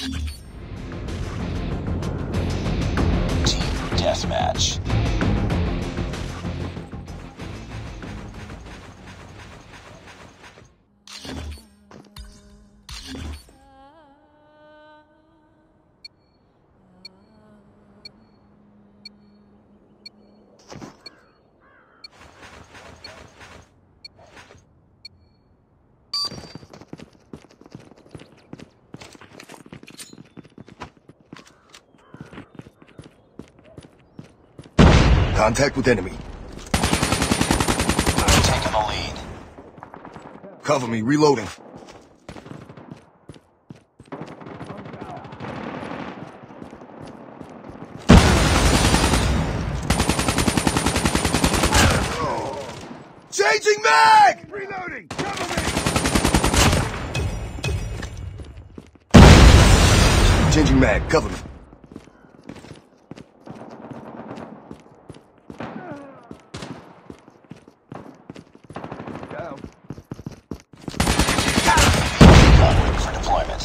Team Deathmatch. Contact with enemy. Taking the lead. Cover me, reloading. Changing mag! Reloading! Cover me! Changing mag, cover me. Down. Recon ready for deployment.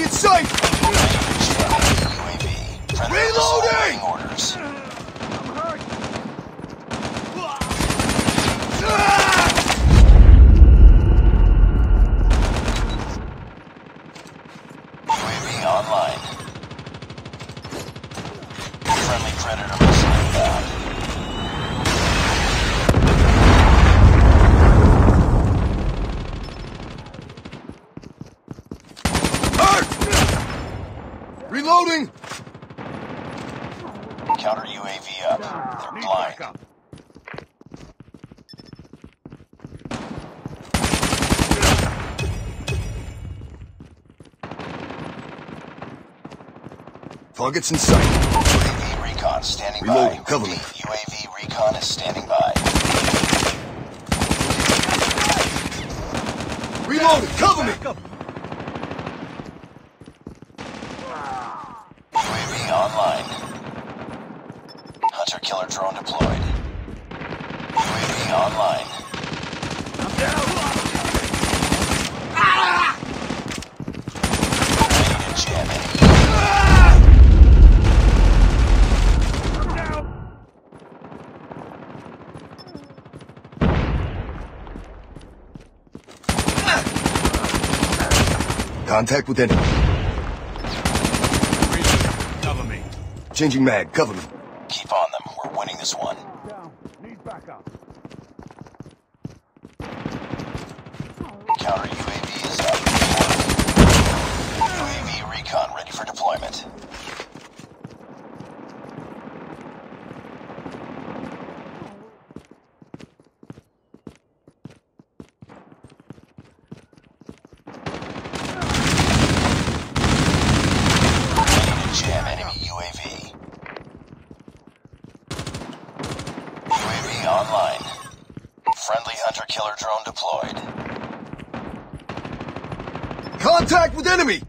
Enemy in sight! Reloading! online. Friendly Predator missile inbound. Reloading! Counter UAV up. Ah, They're Need blind. backup. Targets in sight. UAV recon standing Reloading, by. cover me. UAV recon is standing by. Reloading, cover me! UAV online. Hunter killer drone deployed. UAV online. Ready to jam enemy. I'm down! Contact with enemy. Cover me. Changing mag, cover me. Keep on them. We're winning this one. Down. Need backup. Counter killer drone deployed. Contact with enemy!